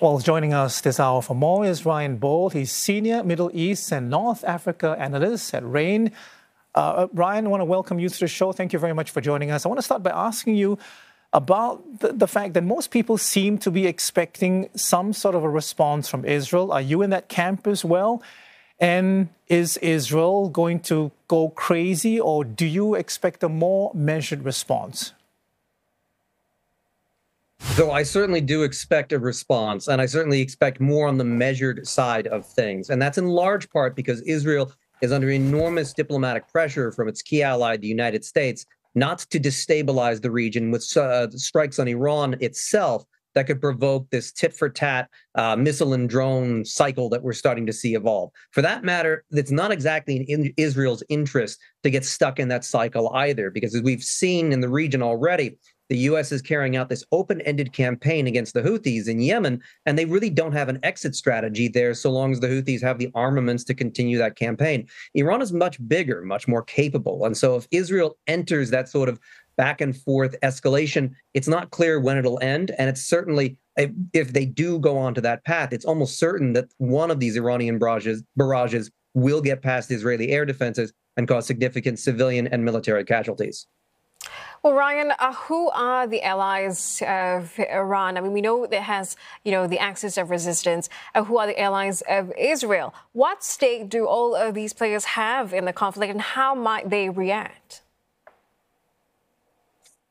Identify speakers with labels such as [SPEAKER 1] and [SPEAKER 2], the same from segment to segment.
[SPEAKER 1] Well, joining us this hour for more is Ryan Bohl. He's Senior Middle East and North Africa Analyst at RANE. Uh, Ryan, I want to welcome you to the show. Thank you very much for joining us. I want to start by asking you about the, the, fact that most people seem to be expecting some sort of a response from Israel. Are you in that camp as well? And is Israel going to go crazy, or do you expect a more measured response?
[SPEAKER 2] So I certainly do expect a response, and I certainly expect more on the measured side of things. And that's in large part because Israel is under enormous diplomatic pressure from its key ally, the United States, not to destabilize the region with uh, strikes on Iran itself that could provoke this tit for tat uh, missile and drone cycle that we're starting to see evolve. For that matter, it's not exactly in Israel's interest to get stuck in that cycle either, because as we've seen in the region already, the U.S. is carrying out this open ended campaign against the Houthis in Yemen, and they really don't have an exit strategy there so long as the Houthis have the armaments to continue that campaign. Iran is much bigger, much more capable. And so if Israel enters that sort of back and forth escalation, it's not clear when it'll end. And it's certainly, if, if they do go onto that path, it's almost certain that one of these Iranian barrages, barrages will get past Israeli air defenses and cause significant civilian and military casualties.
[SPEAKER 3] Well, Ryan, uh, who are the allies of Iran? I mean, we know it has, you know, the axis of resistance. Uh, who are the allies of Israel? What stake do all of these players have in the conflict, and how might they react?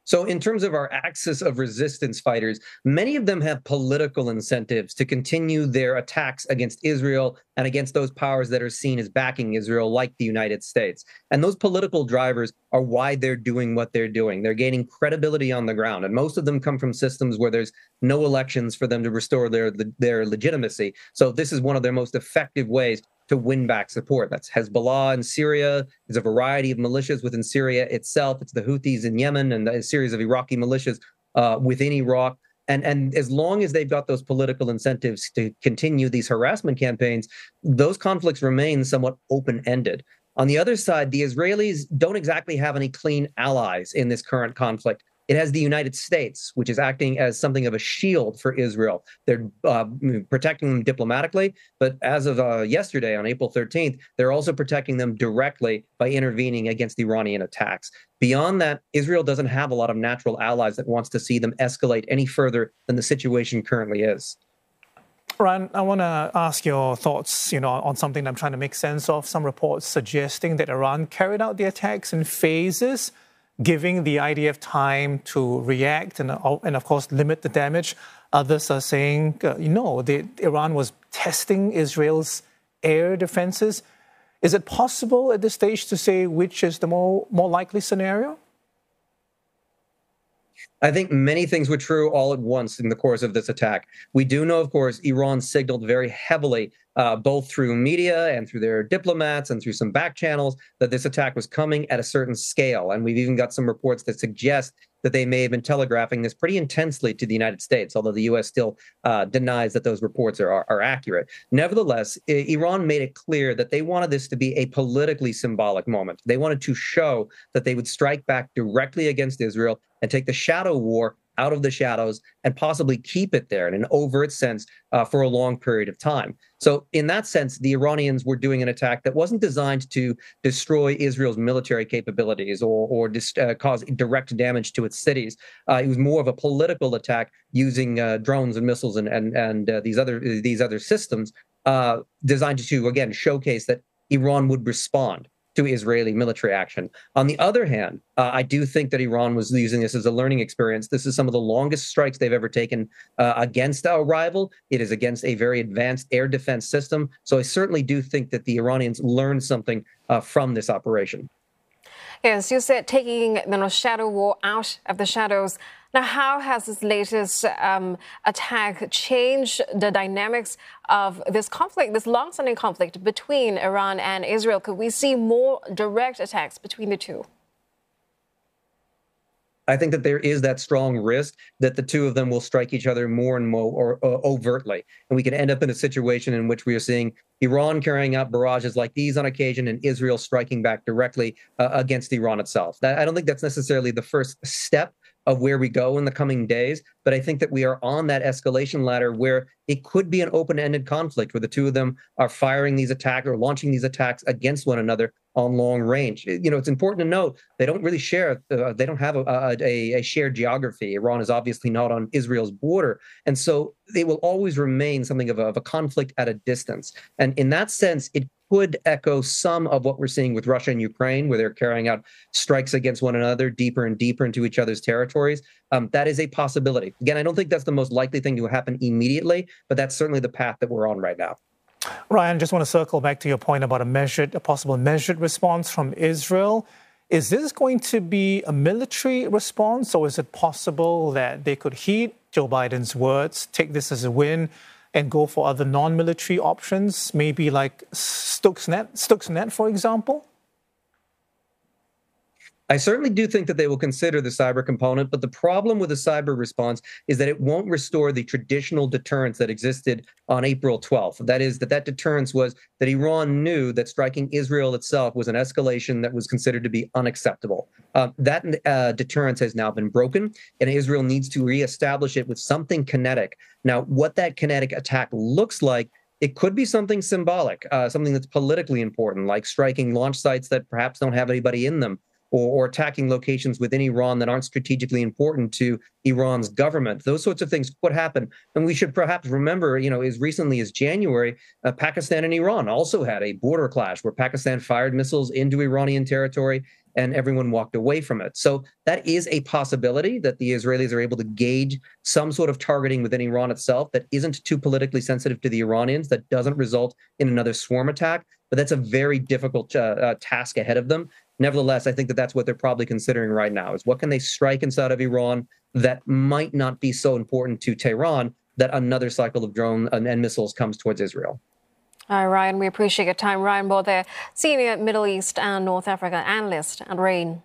[SPEAKER 2] So, in terms of our axis of resistance fighters, many of them have political incentives to continue their attacks against Israel and against those powers that are seen as backing Israel, like the United States. And those political drivers are why they're doing what they're doing. They're gaining credibility on the ground. And most of them come from systems where there's no elections for them to restore their, their legitimacy. So, this is one of their most effective ways to win back support. That's Hezbollah in Syria. There's a variety of militias within Syria itself. It's the Houthis in Yemen and a series of Iraqi militias uh, within Iraq. And, and as long as they've got those political incentives to continue these harassment campaigns, those conflicts remain somewhat open ended. On the other side, the Israelis don't exactly have any clean allies in this current conflict. It has the United States, which is acting as something of a shield for Israel. They're uh, protecting them diplomatically, but as of uh, yesterday, on April 13th, they're also protecting them directly by intervening against the Iranian attacks. Beyond that, Israel doesn't have a lot of natural allies that wants to see them escalate any further than the situation currently is.
[SPEAKER 1] Ryan, I want to ask your thoughts, you know, on something I'm trying to make sense of. Some reports suggesting that Iran carried out the attacks in phases giving the IDF time to react and, uh, and of course, limit the damage. Others are saying, uh, you know, the, Iran was testing Israel's air defenses. Is it possible at this stage to say which is the more, more likely scenario?
[SPEAKER 2] I think many things were true all at once in the course of this attack. We do know, of course, Iran signaled very heavily uh, both through media and through their diplomats and through some back channels, that this attack was coming at a certain scale. And we've even got some reports that suggest that they may have been telegraphing this pretty intensely to the United States, although the U.S. still uh, denies that those reports are, are, are accurate. Nevertheless, I- Iran made it clear that they wanted this to be a politically symbolic moment. They wanted to show that they would strike back directly against Israel and take the shadow war out of the shadows and possibly keep it there in an overt sense uh, for a long period of time. So, in that sense, the Iranians were doing an attack that wasn't designed to destroy Israel's military capabilities or, or dis- uh, cause direct damage to its cities. Uh, it was more of a political attack using uh, drones and missiles and and and uh, these other these other systems uh, designed to again showcase that Iran would respond to Israeli military action. On the other hand, uh, I do think that Iran was using this as a learning experience. This is some of the longest strikes they've ever taken uh, against our rival. It is against a very advanced air defense system. So I certainly do think that the Iranians learned something uh, from this operation.
[SPEAKER 3] Yes, you said taking the shadow war out of the shadows. Now, how has this latest um, attack changed the dynamics of this conflict, this long-standing conflict between Iran and Israel? Could we see more direct attacks between the two?
[SPEAKER 2] I think that there is that strong risk that the two of them will strike each other more and more or, uh, overtly. And we can end up in a situation in which we are seeing Iran carrying out barrages like these on occasion and Israel striking back directly uh, against Iran itself. That, I don't think that's necessarily the first step of where we go in the coming days. But I think that we are on that escalation ladder where it could be an open ended conflict where the two of them are firing these attacks or launching these attacks against one another on long range. You know, it's important to note they don't really share, uh, they don't have a, a, a, shared geography. Iran is obviously not on Israel's border. And so they will always remain something of a, of a conflict at a distance. And in that sense, it could echo some of what we're seeing with Russia and Ukraine, where they're carrying out strikes against one another deeper and deeper into each other's territories. Um, that is a possibility. Again, I don't think that's the most likely thing to happen immediately, but that's certainly the path that we're on right now.
[SPEAKER 1] Ryan, just want to circle back to your point about a measured, a possible measured response from Israel. Is this going to be a military response, or is it possible that they could heed Joe Biden's words, take this as a win, and go for other non-military options, maybe like Stuxnet, Stuxnet, for example?
[SPEAKER 2] I certainly do think that they will consider the cyber component, but the problem with the cyber response is that it won't restore the traditional deterrence that existed on April 12th. That is, that that deterrence was that Iran knew that striking Israel itself was an escalation that was considered to be unacceptable. Uh, that uh, deterrence has now been broken, and Israel needs to reestablish it with something kinetic. Now, what that kinetic attack looks like it could be something symbolic, uh, something that's politically important, like striking launch sites that perhaps don't have anybody in them, or, or, attacking locations within Iran that aren't strategically important to Iran's government. Those sorts of things could happen. And we should perhaps remember, you know, as recently as January, uh, Pakistan and Iran also had a border clash where Pakistan fired missiles into Iranian territory and everyone walked away from it. So that is a possibility that the Israelis are able to gauge some sort of targeting within Iran itself that isn't too politically sensitive to the Iranians, that doesn't result in another swarm attack. But that's a very difficult uh, uh, task ahead of them. Nevertheless, I think that that's what they're probably considering right now is what can they strike inside of Iran that might not be so important to Tehran that another cycle of drone and missiles comes towards Israel.
[SPEAKER 3] All right, Ryan, we appreciate your time. Ryan there, senior Middle East and North Africa analyst at RANE.